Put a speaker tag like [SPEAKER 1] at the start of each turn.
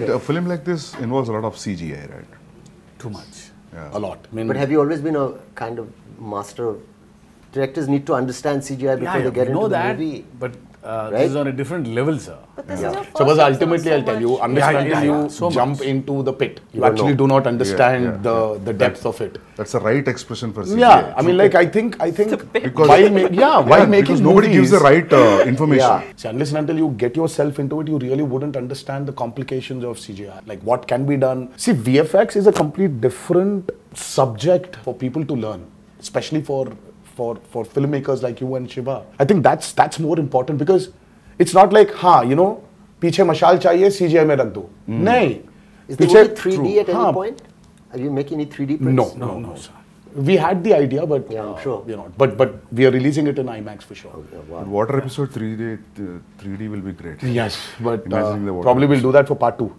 [SPEAKER 1] A film like this involves a lot of CGI, right?
[SPEAKER 2] Too much.
[SPEAKER 1] Yeah.
[SPEAKER 2] A lot. I mean,
[SPEAKER 3] But have you always been a kind of master of directors need to understand CGI before
[SPEAKER 2] yeah,
[SPEAKER 3] they get into the
[SPEAKER 2] that,
[SPEAKER 3] movie?
[SPEAKER 2] but uh,
[SPEAKER 3] Right?
[SPEAKER 2] this is on a different level, sir.
[SPEAKER 4] But this
[SPEAKER 3] Yeah.
[SPEAKER 4] is your first
[SPEAKER 5] So, but
[SPEAKER 4] film,
[SPEAKER 5] ultimately,
[SPEAKER 4] so
[SPEAKER 5] I'll tell you,
[SPEAKER 4] much-
[SPEAKER 5] unless
[SPEAKER 2] Yeah,
[SPEAKER 5] and
[SPEAKER 2] yeah,
[SPEAKER 5] until
[SPEAKER 2] yeah,
[SPEAKER 5] you
[SPEAKER 2] so much.
[SPEAKER 5] jump into the pit, you,
[SPEAKER 3] don't
[SPEAKER 5] actually
[SPEAKER 3] know.
[SPEAKER 5] do not understand
[SPEAKER 1] yeah,
[SPEAKER 5] the,
[SPEAKER 1] yeah.
[SPEAKER 5] the depth of it.
[SPEAKER 1] That's the right expression for CGI.
[SPEAKER 5] Yeah, I mean, like I think I think
[SPEAKER 1] Because-
[SPEAKER 5] while ma- yeah while
[SPEAKER 1] Yeah,
[SPEAKER 5] making
[SPEAKER 1] because nobody gives the right uh, information.
[SPEAKER 5] Yeah. See, unless and until you get yourself into it, you really wouldn't understand the complications of CGI. Like what can be done. See, VFX is a complete different subject for people to learn, especially for for for filmmakers like you and Shiva. I think that's that's more important because it's not like, ha, you know, पीछे मशाल चाहिए CGI में रख दो. नहीं.
[SPEAKER 3] Is the
[SPEAKER 5] पीछे-
[SPEAKER 3] movie 3D at any
[SPEAKER 5] हाँ,
[SPEAKER 3] point? Are you making any 3D prints?
[SPEAKER 5] No, no, no, sir. We had the idea, but
[SPEAKER 3] Yeah, I'm
[SPEAKER 5] uh,
[SPEAKER 3] sure.
[SPEAKER 5] you know, but but we are releasing it in IMAX for sure.
[SPEAKER 3] Yeah, wow.
[SPEAKER 1] But Water episode 3D, uh, 3D will be great.
[SPEAKER 5] Yes, but uh,
[SPEAKER 1] Imagining the water.
[SPEAKER 5] probably we'll do that for part two.